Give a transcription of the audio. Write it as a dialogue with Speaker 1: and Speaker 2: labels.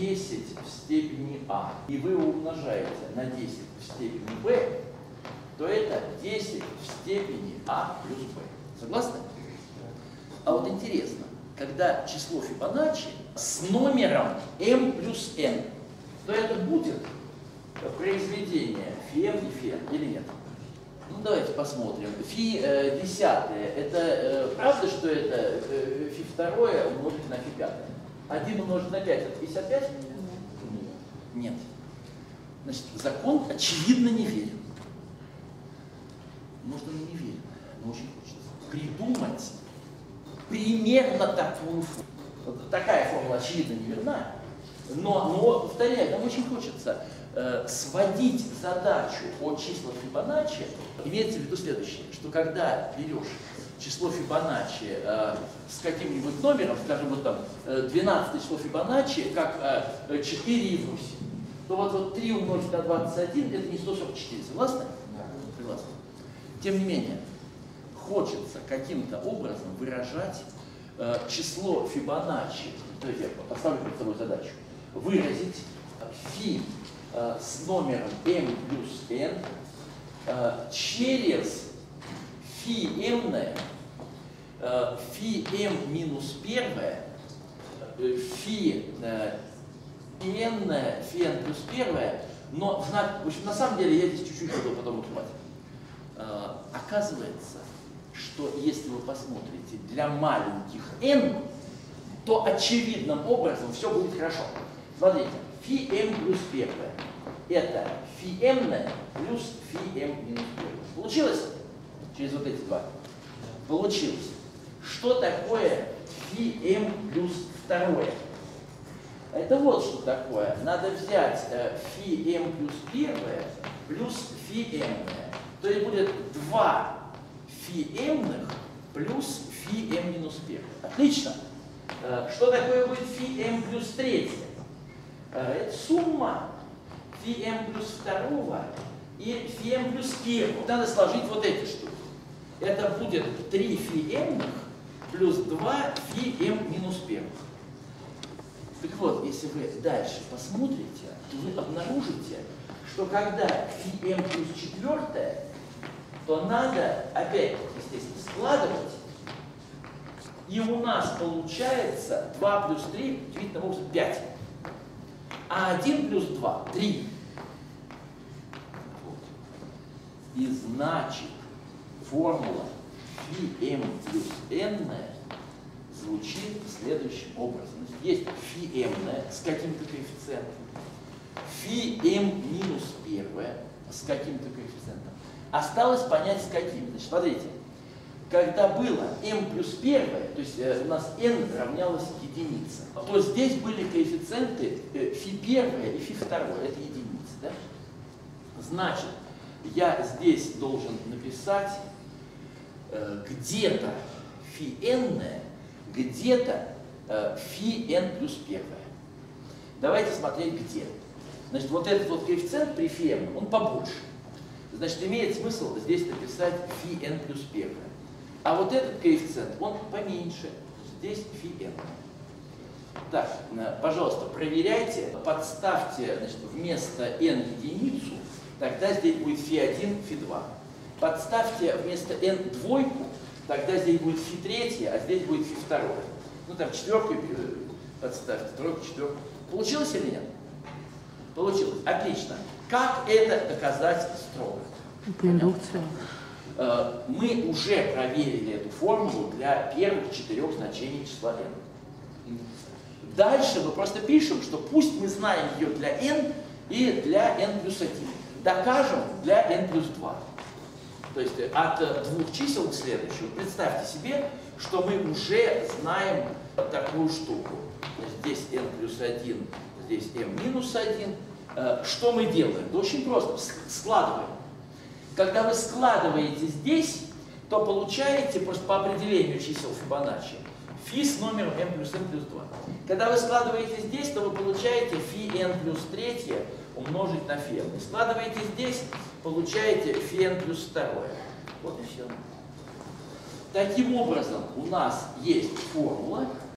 Speaker 1: 10 в степени а, и вы умножаете на 10 в степени b, то это 10 в степени а плюс b. Согласны? А вот интересно, когда число Фибоначчи с номером m плюс n, то это будет произведение фи и фи или нет? Ну давайте посмотрим. Фи э, десятое, это э, правда, что это э, фи второе умножить на фи пятое? 1 умножить на 5 это 55? Нет. Значит, закон очевидно не верен. Может, он и не верен, но очень хочется придумать примерно такую формулу. Такая формула очевидно неверна, но, но повторяю, нам очень хочется э, сводить задачу о числах Фибоначчи. Имеется в виду следующее, что когда берешь число Фибоначчи э, с каким-нибудь номером, скажем, вот там э, 12 число Фибоначчи, как э, 4 и 8, то вот, вот 3 умножить на 21 это не 144, согласны? Да. Согласны. Тем не менее, хочется каким-то образом выражать э, число Фибоначчи, то есть я поставлю перед собой задачу, выразить фи э, с номером m плюс n э, через фи m э, фи m минус первое, э, фи n, фи n плюс первое, но знак, в общем, на самом деле я здесь чуть-чуть буду потом утрубать. Э, оказывается, что если вы посмотрите для маленьких n, то очевидным образом все будет хорошо. Смотрите, фи m плюс первое. Это фи m плюс фи m минус первое. Получилось? Через вот эти два. Получилось. Что такое фи m плюс второе? Это вот что такое. Надо взять э, фи m плюс первое плюс фи m. То есть будет 2 фи m плюс фи m минус первое. Отлично. Э, что такое будет фи m плюс третье? Э, это сумма фи m плюс второго и фи m плюс первого. Надо сложить вот эти штуки. Это будет 3 фи m плюс 2 фи m минус первых. Так вот, если вы дальше посмотрите, то вы обнаружите, что когда фи m плюс четвертое, то надо опять, естественно, складывать. И у нас получается 2 плюс 3, удивительным образом 5. А 1 плюс 2 – 3. Вот. И значит, формула φ m плюс n звучит следующим образом. Есть φ m с каким-то коэффициентом, φ m минус первое с каким-то коэффициентом. Осталось понять с каким. Значит, смотрите, когда было m плюс первое, то есть э, у нас n равнялось единице, то здесь были коэффициенты э, фи первое и фи второе, это единицы. Да? Значит, я здесь должен написать э, где-то фи где-то э, фи n плюс первое. Давайте смотреть где. Значит, вот этот вот коэффициент при фи n, он побольше. Значит, имеет смысл здесь написать фи n плюс первое. А вот этот коэффициент, он поменьше. Здесь фи n. Так, э, пожалуйста, проверяйте, подставьте значит, вместо n единицу, тогда здесь будет фи 1, фи 2. Подставьте вместо n двойку, тогда здесь будет фи 3, а здесь будет фи 2. Ну там четверку э, подставьте, тройку, четверку. Получилось или нет? Получилось. Отлично. Как это доказать строго?
Speaker 2: Индукция.
Speaker 1: Э, Мы уже проверили эту формулу для первых четырех значений числа n. Дальше мы просто пишем, что пусть мы знаем ее для n и для n плюс 1. Докажем для n плюс 2. То есть от э, двух чисел к следующему. Представьте себе, что мы уже знаем такую штуку. Здесь n плюс 1, здесь m минус 1. Э, Что мы делаем? Да очень просто. Складываем. Когда вы складываете здесь, то получаете просто по определению чисел Фибоначчи фи с номером m плюс n плюс 2. Когда вы складываете здесь, то вы получаете фи n плюс 3 умножить на n. Складываете здесь, получаете n плюс 2. Вот и все. Таким образом, у нас есть формула,